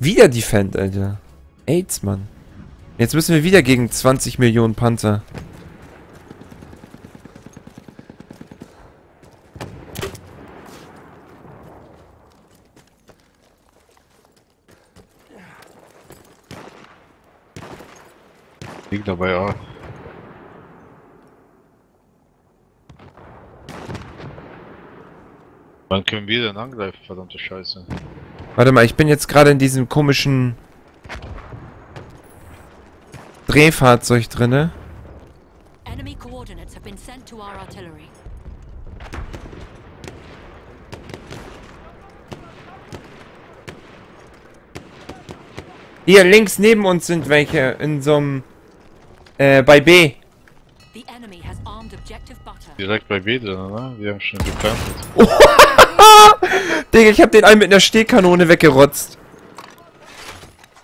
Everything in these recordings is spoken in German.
Wieder Defend, Alter. AIDS, Mann. Jetzt müssen wir wieder gegen 20 Millionen Panzer. Liegt dabei auch. Wann können wir denn angreifen, verdammte Scheiße? Warte mal, ich bin jetzt gerade in diesem komischen Drehfahrzeug drinne. Enemy coordinates have been sent to our artillery. Hier links neben uns sind welche in so einem äh, bei B. Direkt bei B drin, oder? Wir haben schon geplantet. Digga, ich hab den einen mit einer Stehkanone weggerotzt.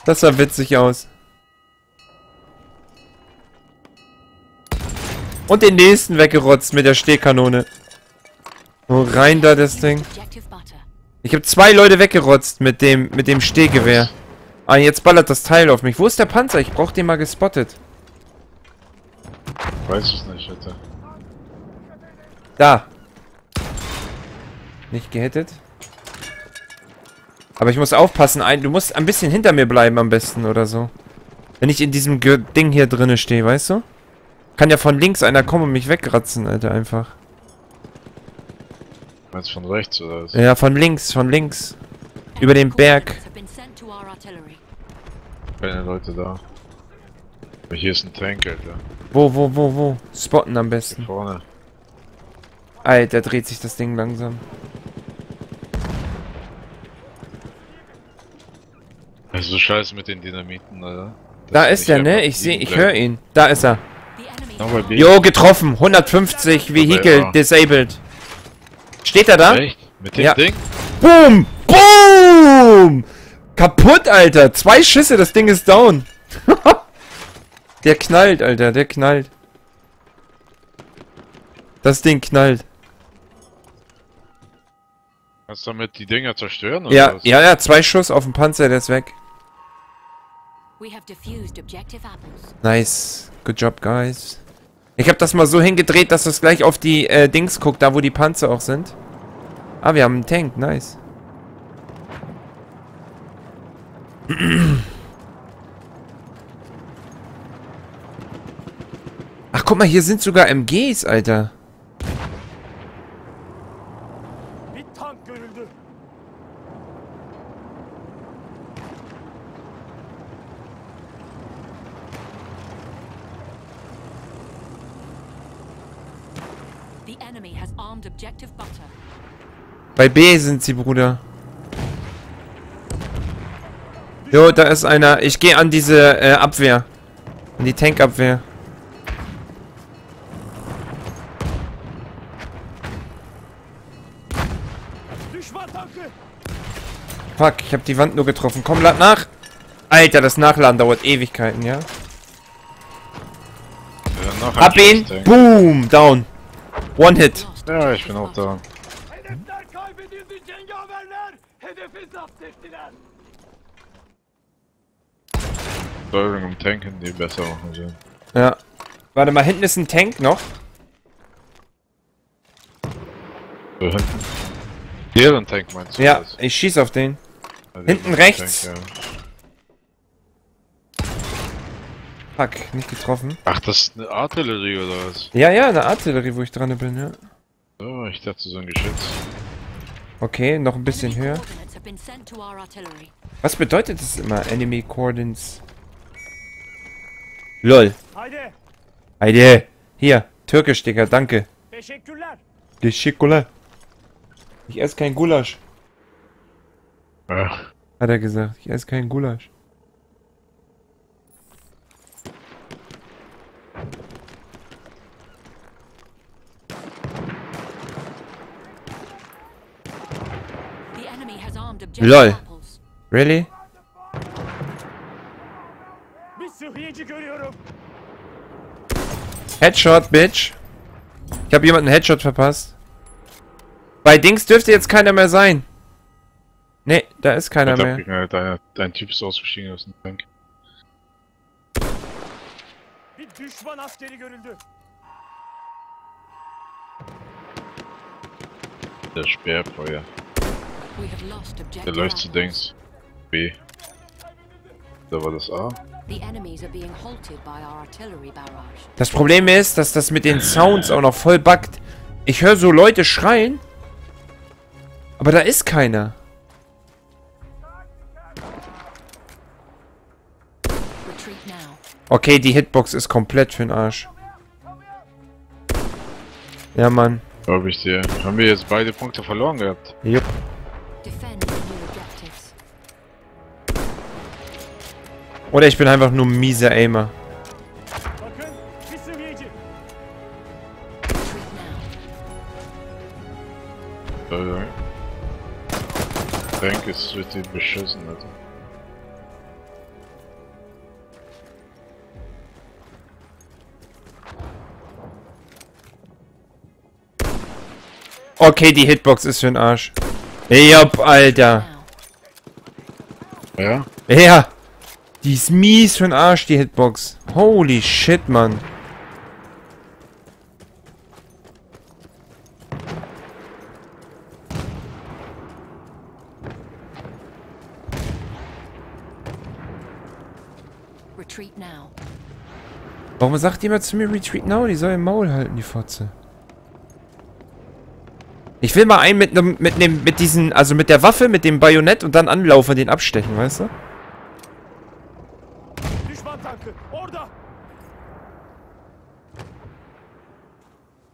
Das sah witzig aus. Und den nächsten weggerotzt mit der Stehkanone. Wo rein da das Ding. Ich habe zwei Leute weggerotzt mit dem mit dem Stehgewehr. Ah, jetzt ballert das Teil auf mich. Wo ist der Panzer? Ich brauch den mal gespottet. Weiß es nicht, Alter. Da. Nicht gehittet. Aber ich muss aufpassen. Ein, du musst ein bisschen hinter mir bleiben am besten oder so. Wenn ich in diesem Ge Ding hier drinne stehe, weißt du? Kann ja von links einer kommen und mich wegratzen, Alter, einfach. Meinst du von rechts oder was? Ja, von links, von links. Über den Berg. Keine Leute da. Aber hier ist ein Tank, Alter. Wo, wo, wo, wo? Spotten am besten. Vorne. Alter, dreht sich das Ding langsam. Also so scheiße mit den Dynamiten, Alter. Da ist er, ne? Ich sehe, ich höre ihn. Da ist er. Jo, getroffen. 150 Vehicle ja. disabled. Steht er da? Echt? Mit dem Ja. Ding? Boom! Boom! Kaputt, Alter. Zwei Schüsse, das Ding ist down. der knallt, Alter. Der knallt. Das Ding knallt. Kannst du damit die Dinger zerstören? Oder Ja, was? ja, ja. Zwei Schuss auf den Panzer, der ist weg. Nice. Good job, guys. Ich habe das mal so hingedreht, dass es gleich auf die äh, Dings guckt, da wo die Panzer auch sind. Ah, wir haben einen Tank. Nice. Ach, guck mal, hier sind sogar MGs, Alter. Bei B sind sie, Bruder. Jo, da ist einer. Ich gehe an diese äh, Abwehr. An die Tankabwehr. Fuck, ich habe die Wand nur getroffen. Komm, lad nach. Alter, das Nachladen dauert Ewigkeiten, ja? Ja, Hab ihn. Boom. Down. One Hit. Ja, ich bin auch da. Steuerung im Tank hätten die besser machen sollen. Ja. Warte mal, hinten ist ein Tank noch. So hinten. Deren Tank meinst du? Ja, das? ich schieß auf den. Also hinten rechts. Tank, ja. Fuck, nicht getroffen. Ach, das ist eine Artillerie oder was? Ja, ja, eine Artillerie, wo ich dran bin, ja. Oh, ich dachte so ein Geschütz. Okay, noch ein bisschen höher. Was bedeutet das immer? Enemy Coordinates. LOL. Haydi. Heide. Hier, türkisch, Digga, danke. Teşekkürler. Ich esse kein Gulasch, Ja. hat er gesagt. Ich esse kein Gulasch. The enemy has armed objective Lol. Really? Headshot, Bitch. Ich habe jemanden Headshot verpasst. Bei Dings dürfte jetzt keiner mehr sein. Nee, da ist keiner mehr. abgeknallt, ein, ein Typ ist ausgestiegen aus dem Tank. Der Sperrfeuer. We have lost Der objective läuft zu. Dings. B. Da war das A. The enemies are being halted by our artillery barrage. Das Problem ist, dass das mit den Sounds auch noch voll buggt. Ich höre so Leute schreien. Aber da ist keiner. Okay, die Hitbox ist komplett für den Arsch. Ja, Mann. Glaube ich dir. Haben wir jetzt beide Punkte verloren gehabt? Jupp. Oder ich bin einfach nur mieser Aimer. Tank ist wird ihn beschissen, Alter. Okay, die Hitbox ist für den Arsch. Jupp, Alter. Ja? Ja. Die ist mies für den Arsch, die Hitbox. Holy shit, Mann. Retreat now. Warum sagt jemand zu mir Retreat Now? Die soll im Maul halten, die Fotze. Ich will mal einen mit nem, mit nem, mit diesen, also mit der Waffe, mit dem Bajonett und dann anlaufen, den abstechen, weißt du? Düşman tankı. Orada.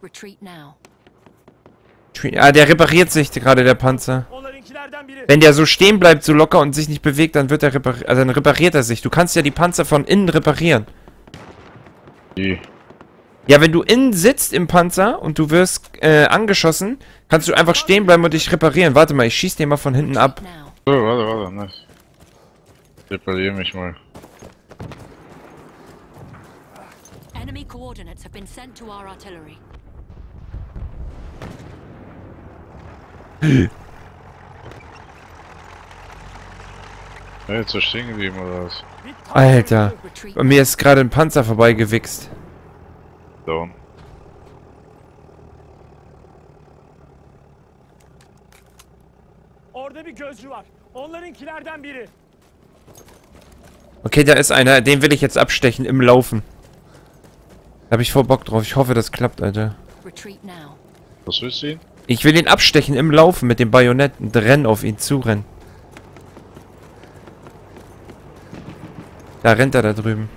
Retreat now. Retreat- Ah, der repariert sich gerade, der Panzer. Wenn der so stehen bleibt, so locker und sich nicht bewegt, dann wird er repariert, also dann repariert er sich. Du kannst ja die Panzer von innen reparieren. Die. Ja, wenn du innen sitzt im Panzer und du wirst äh, angeschossen, kannst du einfach stehen bleiben und dich reparieren. Warte mal, ich schieß den mal von hinten ab. So, warte, warte, nice. Reparier mich mal. Enemy coordinates have been sent to our artillery. Ja, jetzt ist stehen geblieben oder was? Alter. Bei mir ist gerade ein Panzer vorbeigewichst. Down. Okay, da ist einer. Den will ich jetzt abstechen im Laufen. Da hab ich voll Bock drauf. Ich hoffe, das klappt, Alter. Was willst du ihn? Ich will ihn abstechen im Laufen mit dem Bajonett und rennen auf ihn zurennen. Da rennt er da drüben.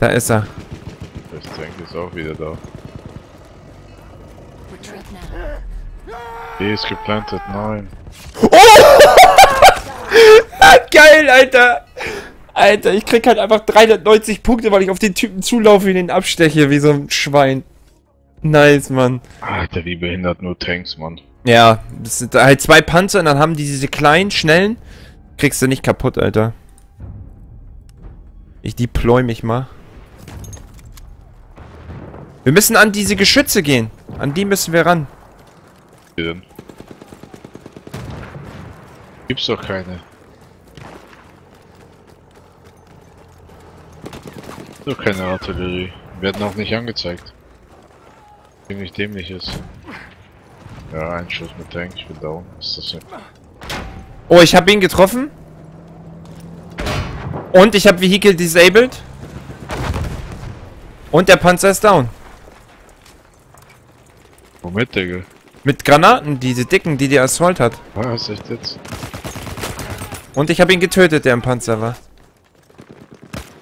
Da ist er. Das Tank ist auch wieder da. B ist geplantet, nein. Ah, geil, Alter. Alter, ich krieg halt einfach 390 Punkte, weil ich auf den Typen zulaufe und ihn absteche, wie so ein Schwein. Nice, Mann. Alter, wie behindert nur Tanks, Mann. Ja, das sind halt zwei Panzer und dann haben die diese kleinen, schnellen. Kriegst du nicht kaputt, Alter. Ich deploy mich mal. Wir müssen an diese Geschütze gehen. An die müssen wir ran. Wie denn? Gibt's doch keine. So keine Artillerie. Werden auch nicht angezeigt. Ziemlich dämlich ist. Ja, ein Schuss mit Tank, ich bin down. Was ist das denn? Oh, ich habe ihn getroffen. Und ich habe Vehicle disabled. Und der Panzer ist down. Womit, Digga? Mit Granaten, diese dicken, die der Assault hat. Was, echt jetzt? Und ich habe ihn getötet, der im Panzer war.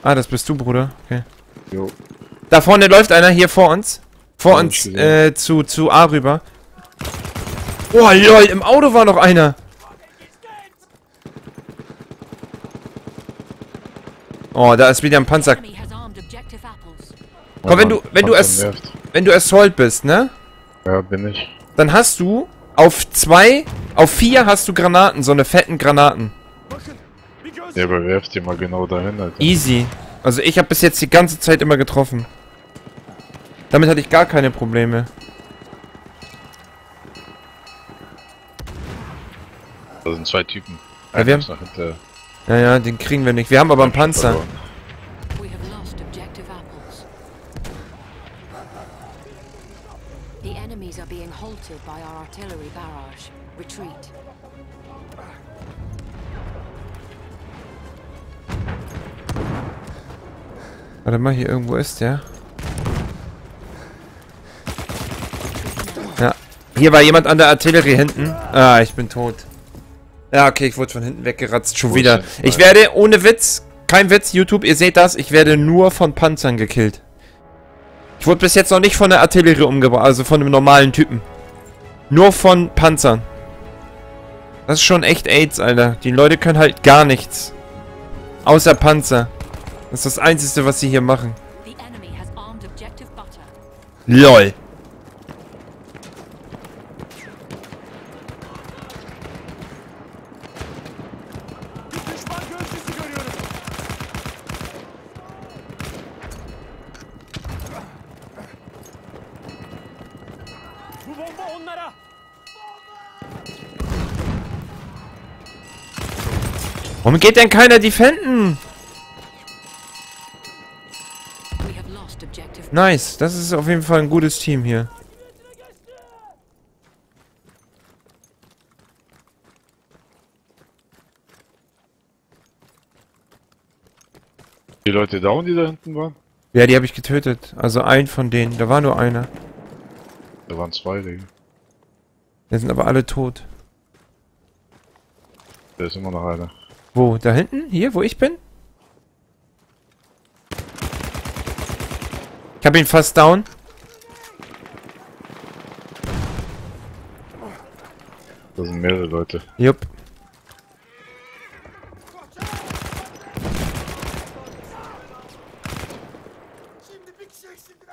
Ah, das bist du, Bruder. Okay. Jo. Da vorne läuft einer hier vor uns. Vor Hab uns äh, zu, zu A rüber. Oh, lol, im Auto war noch einer. Oh, da ist wieder ein Panzer. Komm, wenn du- wenn du es-. Wenn du Assault bist, ne? Ja, bin ich. Dann hast du auf zwei, auf vier hast du Granaten, so eine fetten Granaten. Ja, aber werf die mal genau dahin, Alter. Easy. Also ich habe bis jetzt die ganze Zeit immer getroffen. Damit hatte ich gar keine Probleme. Da sind zwei Typen. Einer ja, wir haben... noch hinter... Ja, ja, den kriegen wir nicht. Wir haben aber einen Panzer. The enemies are being halted by our artillery barrage. Retreat. Warte mal, hier irgendwo ist der. Ja. Hier war jemand an der Artillerie hinten. Ah, ich bin tot. Ja, okay, ich wurde von hinten weggeratzt. Schon wieder. Ich werde, ohne Witz, kein Witz, YouTube, ihr seht das, ich werde nur von Panzern gekillt. Ich wurde bis jetzt noch nicht von der Artillerie umgebracht, also von einem normalen Typen. Nur von Panzern. Das ist schon echt AIDS, Alter. Die Leute können halt gar nichts. Außer Panzer. Das ist das Einzige, was sie hier machen. The enemy has armed objective butter. LOL. Warum geht denn keiner defenden? Nice. Das ist auf jeden Fall ein gutes Team hier. Die Leute down, die da hinten waren? Ja, die habe ich getötet. Also ein von denen. Da war nur einer. Da waren zwei, Digga. Die sind aber alle tot. Da ist immer noch einer. Wo? Da hinten? Hier, wo ich bin? Ich habe ihn fast down. Da sind mehrere Leute. Jupp.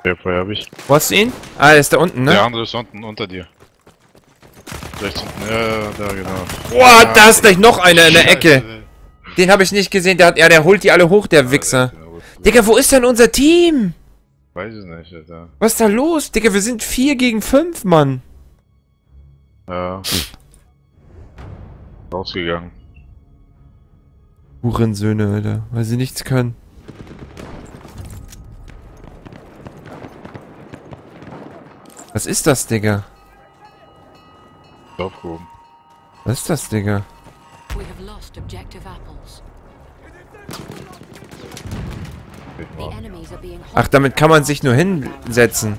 Airfire habe ich. Wo hast du ihn? Ah, er ist da unten, Der ne? andere ist unten unter dir. Rechts unten. Ja, da genau. Boah, da ist gleich noch einer in der Ecke. Den habe ich nicht gesehen. Der hat, ja, der holt die alle hoch, der Wichser. Genau. Digga, wo ist denn unser Team? Weiß ich nicht, Alter. Was ist da los? Digga, wir sind 4 gegen 5, Mann. Ja. Rausgegangen. Hurensöhne, Alter. Weil sie nichts können. Was ist das, Digga? Aufgehoben. Was ist das, Digga? Ach, damit kann man sich nur hinsetzen.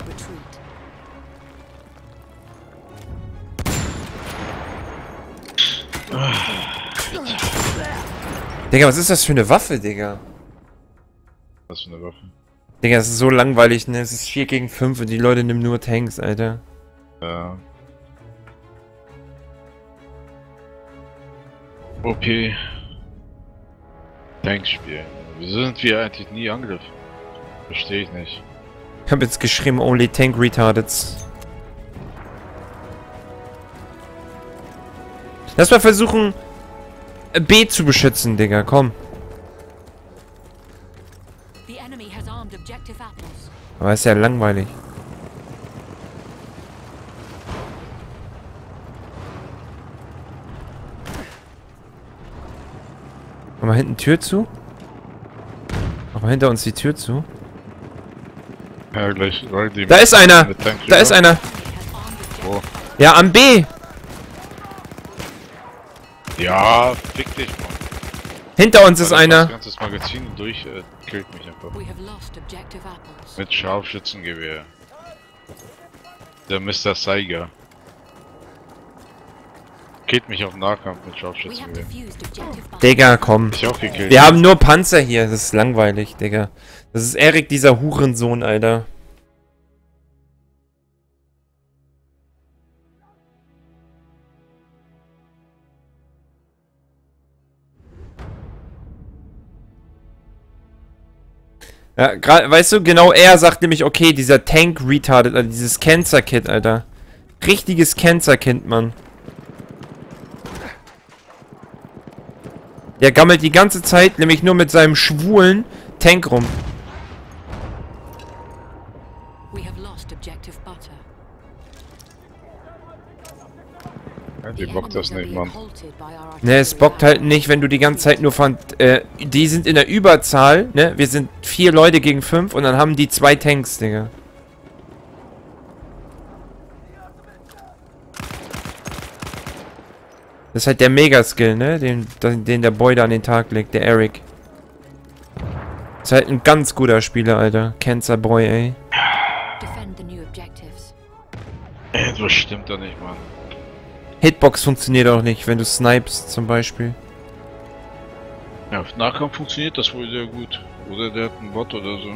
Digga, was ist das für eine Waffe, Digga? Was für eine Waffe. Digga, das ist so langweilig, ne? Es ist 4 gegen 5 und die Leute nehmen nur Tanks, Alter. Ja. OP. Tanks spielen. Wieso sind wir eigentlich nie Angriff? Verstehe ich nicht. Ich hab jetzt geschrieben, only tank retardeds. Lass mal versuchen, B zu beschützen, Digga, komm. Aber ist ja langweilig. Mal hinten Tür zu. Mal hinter uns die Tür zu. Ja, gleich. Da ist einer! Da ist einer! Wo? Ja, am B! Ja, fick dich, Mann. Hinter uns ist Das einer. ganze Magazin durch, äh, killt mich einfach. Mit Scharfschützengewehr. Der Mr. Seiger. Killt mich auf Nahkampf mit butter. Digga, komm. Ich auch gekillt. Wir haben nur Panzer hier. Das ist langweilig, Digga. Das ist Erik, dieser Hurensohn, Alter. Ja, grad, weißt du, genau er sagt nämlich, okay, dieser Tank retarded, also dieses Cancer-Kit, Alter. Richtiges Cancer-Kind, Mann. Der gammelt die ganze Zeit nämlich nur mit seinem schwulen Tank rum. We have lost objective butter. Ja, The die bockt das nicht, Mann. Ne, es bockt halt nicht, wenn du die ganze Zeit nur von... Äh, die sind in der Überzahl, ne? Wir sind vier Leute gegen fünf und dann haben die zwei Tanks, Digga. Das ist halt der Mega-Skill, ne? Den, den der Boy da an den Tag legt, der Eric. Ist halt ein ganz guter Spieler, Alter. Cancer Boy, ey. Objectives. Etwas stimmt da nicht, Mann. Hitbox funktioniert auch nicht, wenn du snipest zum Beispiel. Ja, auf Nahkampf funktioniert das wohl sehr gut. Oder der hat einen Bot oder so.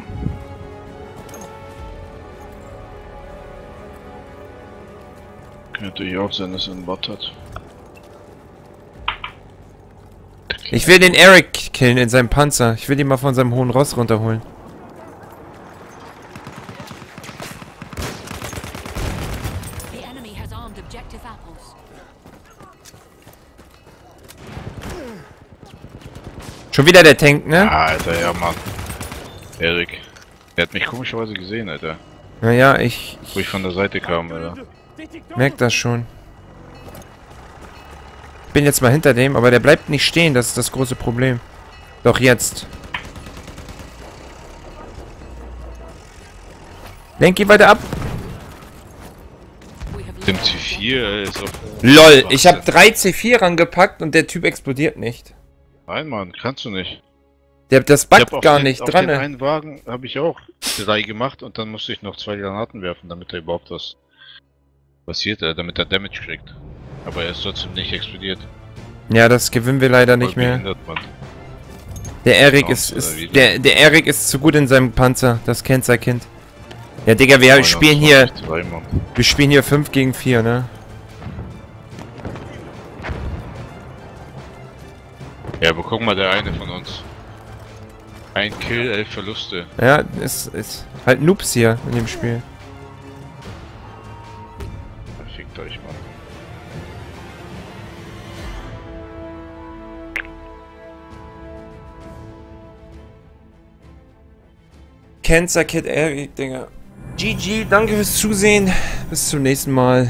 Kann natürlich auch sein, dass er einen Bot hat. Ich will den Eric killen in seinem Panzer. Ich will ihn mal von seinem hohen Ross runterholen. Schon wieder der Tank, ne? Ah, Alter, ja, Mann. Erik. Der hat mich komischerweise gesehen, Alter. Naja, ich, Wo ich von der Seite kam, Alter. ich merk das schon. Bin jetzt mal hinter dem, aber der bleibt nicht stehen. Das ist das große Problem. Doch jetzt. Lenk ihn weiter ab. Dem lost C4 ist auf... LOL, ich habe 3 C4 rangepackt und der Typ explodiert nicht. Nein, Mann, kannst du nicht. Der, das auf gar den, nicht auf dran. den ne? einen Wagen habe ich auch drei gemacht und dann musste ich noch zwei Granaten werfen, damit er überhaupt was passiert, äh, damit er Damage kriegt. Aber er ist trotzdem nicht explodiert. Ja, das gewinnen wir leider nicht mehr. Der Erik Chance ist, ist der, der Erik ist zu gut in seinem Panzer. Das kennt sein Kind. Ja, Digga, wir spielen hier, 29, drei, Mann. wir spielen hier 5 gegen 4, ne? Ja, aber guck mal, der eine von uns. Ein Kill, elf Verluste. Ja, ist, ist halt Noobs hier in dem Spiel. Fickt euch, Mann. Cancer Kid Erik, Digga. GG, danke fürs Zusehen. Bis zum nächsten Mal.